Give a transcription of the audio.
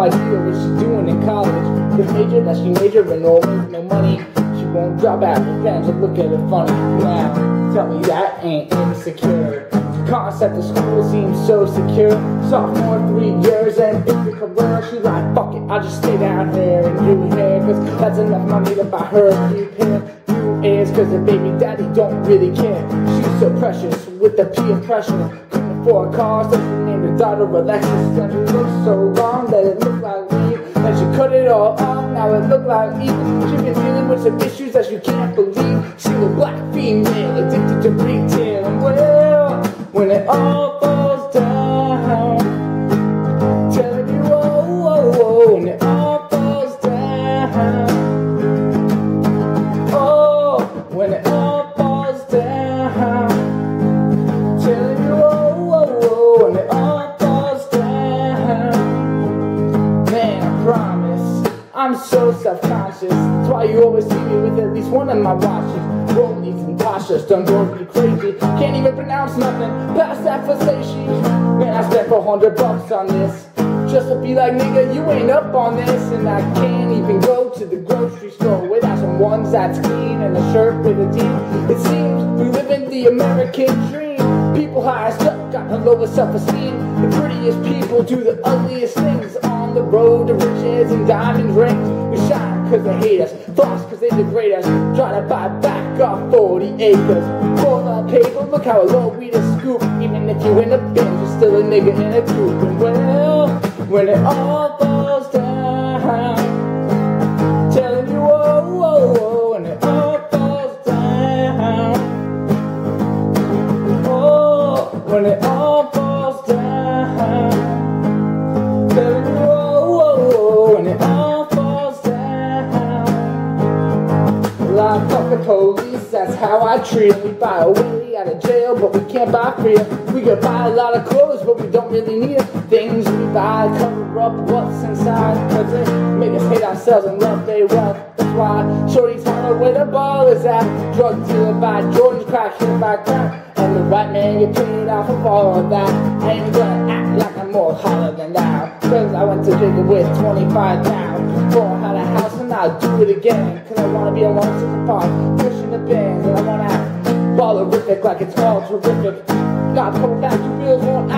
idea what she's doing in college. The major that she majored in, no, no money. She won't drop out. Will look at her funny. Now, tell me that ain't insecure. The concept of school seems so secure. Sophomore, three years and basic career. She's like, fuck it, I'll just stay down here and do hair. Cause that's enough money to buy her a new pair. New ears, cause her baby daddy don't really care. She's so precious with the peer pressure. Couldn't afford cars, so she daughter Alexis. And it looked so long that it looked like me. And she cut it all off, now it looked like Eve. She's been dealing with some issues that you can't believe. She's a black female addicted to retail. Well, when it all so self-conscious. That's why you always see me with at least one of my watches. Rollies and Tasha's done drove me crazy. Can't even pronounce nothing past that facetious. Man, I spent 400 bucks on this. Just to be like, nigga, you ain't up on this. And I can't even go to the grocery store without some ones that's clean and a shirt with a team. It seems we live in the American dream. People highest up got the lowest self-esteem. The prettiest people do the ugliest things on the road to and diamond rings. We shine cause they hate us, floss cause they degrade us. Trying to buy back our 40 acres. For the paper, look how low we just scoop. Even if you in a bin, you're still a nigga in a coop. And well, when it all falls down, I fuck the police, that's how I treat 'em. We buy a way out of jail, but we can't buy freedom. We could buy a lot of clothes, but we don't really need them. Things we buy cover up what's inside, cause they make us hate ourselves and love their wealth. That's why Shorty's holler where the ball is at. Drug dealer by Jordan's crack, hit by crack. And the white man get paid off of all of that. I ain't gonna act like I'm more holler than thou. Cause I went to bigger with 25 down. A I'll do it again. Cause I wanna be alone to the park, pushing the band. And I wanna ballerific like it's all terrific. A couple factory bills, won't